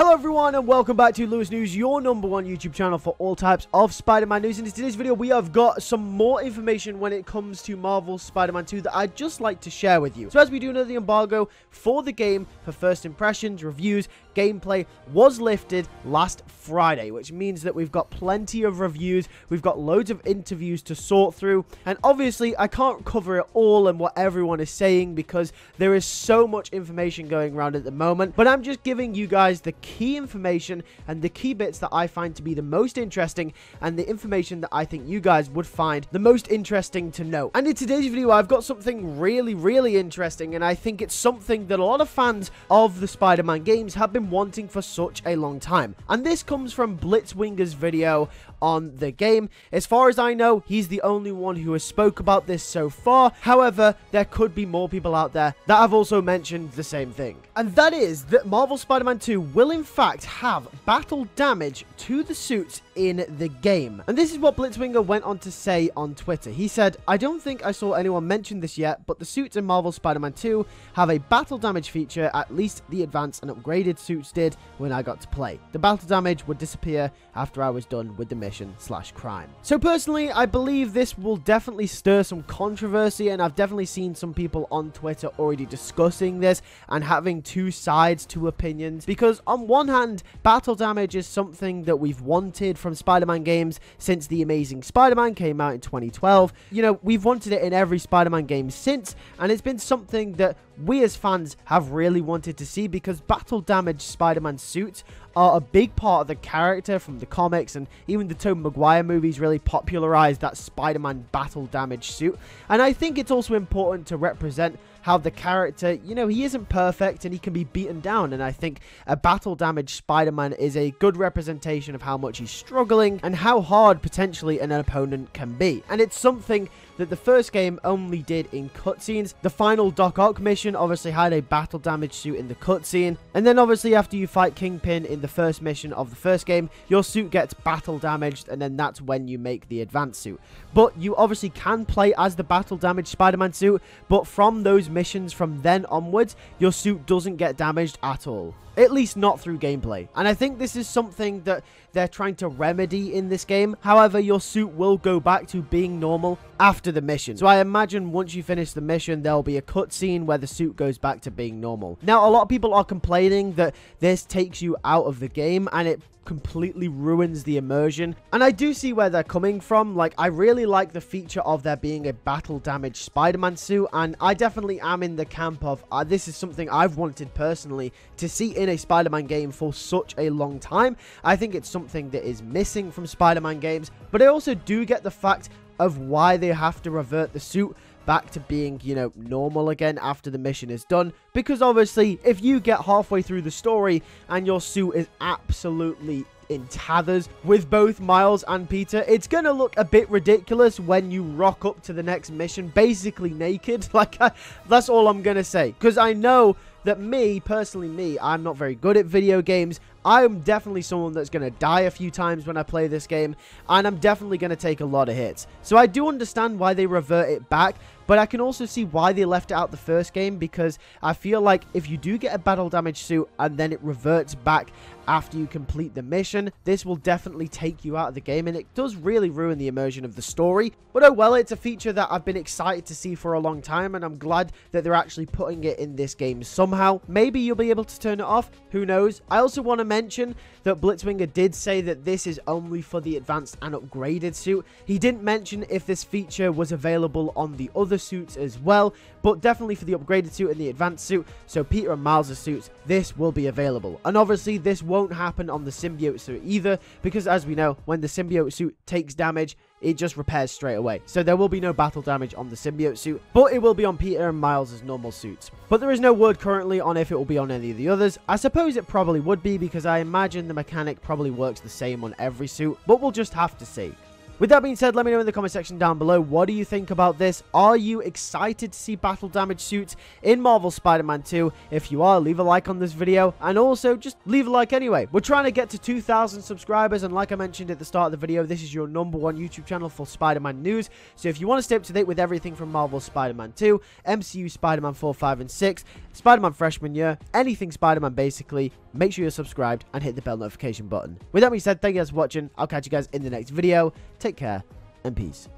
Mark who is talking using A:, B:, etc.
A: Hello everyone and welcome back to Lewis News, your number one YouTube channel for all types of Spider-Man news. And in today's video, we have got some more information when it comes to Marvel's Spider-Man 2 that I'd just like to share with you. So as we do know, the embargo for the game for first impressions, reviews, gameplay was lifted last Friday, which means that we've got plenty of reviews, we've got loads of interviews to sort through, and obviously I can't cover it all and what everyone is saying because there is so much information going around at the moment, but I'm just giving you guys the key information and the key bits that I find to be the most interesting and the information that I think you guys would find the most interesting to know. And in today's video, I've got something really, really interesting, and I think it's something that a lot of fans of the Spider-Man games have been wanting for such a long time. And this comes from Blitzwinger's video on the game. As far as I know, he's the only one who has spoke about this so far. However, there could be more people out there that have also mentioned the same thing. And that is that Marvel Spider-Man 2 will in fact have battle damage to the suits in the game. And this is what Blitzwinger went on to say on Twitter. He said, I don't think I saw anyone mention this yet, but the suits in Marvel Spider-Man 2 have a battle damage feature, at least the advanced and upgraded suits did when I got to play. The battle damage would disappear after I was done with the mission slash crime. So personally, I believe this will definitely stir some controversy, and I've definitely seen some people on Twitter already discussing this and having two sides, two opinions, because on one hand, battle damage is something that we've wanted from Spider-Man games since The Amazing Spider-Man came out in 2012. You know, we've wanted it in every Spider-Man game since, and it's been something that we as fans have really wanted to see because battle damage Spider-Man suits are a big part of the character from the comics and even the Tobey Maguire movies really popularized that Spider-Man battle damage suit. And I think it's also important to represent how the character, you know, he isn't perfect and he can be beaten down. And I think a battle damage Spider-Man is a good representation of how much he's struggling and how hard potentially an opponent can be. And it's something that the first game only did in cutscenes. The final Doc Ock mission obviously had a battle damage suit in the cutscene. And then obviously after you fight Kingpin in the first mission of the first game, your suit gets battle damaged and then that's when you make the advanced suit. But you obviously can play as the battle damaged Spider-Man suit, but from those missions from then onwards, your suit doesn't get damaged at all. At least not through gameplay. And I think this is something that they're trying to remedy in this game. However, your suit will go back to being normal after the mission. So I imagine once you finish the mission, there'll be a cutscene where the suit goes back to being normal. Now, a lot of people are complaining that this takes you out of the game and it completely ruins the immersion. And I do see where they're coming from. Like, I really like the feature of there being a battle damage Spider-Man suit. And I definitely am in the camp of, uh, this is something I've wanted personally to see in a Spider-Man game for such a long time. I think it's something that is missing from Spider-Man games. But I also do get the fact of why they have to revert the suit back to being, you know, normal again after the mission is done. Because obviously, if you get halfway through the story and your suit is absolutely in tatters with both Miles and Peter, it's going to look a bit ridiculous when you rock up to the next mission basically naked. Like, I, that's all I'm going to say. Because I know that me, personally me, I'm not very good at video games. I'm definitely someone that's going to die a few times when I play this game, and I'm definitely going to take a lot of hits. So I do understand why they revert it back, but I can also see why they left it out the first game, because I feel like if you do get a battle damage suit and then it reverts back after you complete the mission, this will definitely take you out of the game, and it does really ruin the immersion of the story. But oh well, it's a feature that I've been excited to see for a long time, and I'm glad that they're actually putting it in this game somehow. Maybe you'll be able to turn it off, who knows. I also want to mention that Blitzwinger did say that this is only for the advanced and upgraded suit. He didn't mention if this feature was available on the other suits as well, but definitely for the upgraded suit and the advanced suit, so Peter and Miles' suits, this will be available. And obviously, this won't happen on the symbiote suit either, because as we know, when the symbiote suit takes damage, it just repairs straight away. So there will be no battle damage on the symbiote suit, but it will be on Peter and Miles' normal suits. But there is no word currently on if it will be on any of the others. I suppose it probably would be because I imagine the mechanic probably works the same on every suit, but we'll just have to see. With that being said, let me know in the comment section down below, what do you think about this? Are you excited to see battle damage suits in Marvel Spider-Man 2? If you are, leave a like on this video, and also just leave a like anyway. We're trying to get to 2,000 subscribers, and like I mentioned at the start of the video, this is your number one YouTube channel for Spider-Man news, so if you want to stay up to date with everything from Marvel Spider-Man 2, MCU Spider-Man 4, 5, and 6, Spider-Man freshman year, anything Spider-Man basically, make sure you're subscribed and hit the bell notification button. With that being said, thank you guys for watching. I'll catch you guys in the next video. Take care and peace.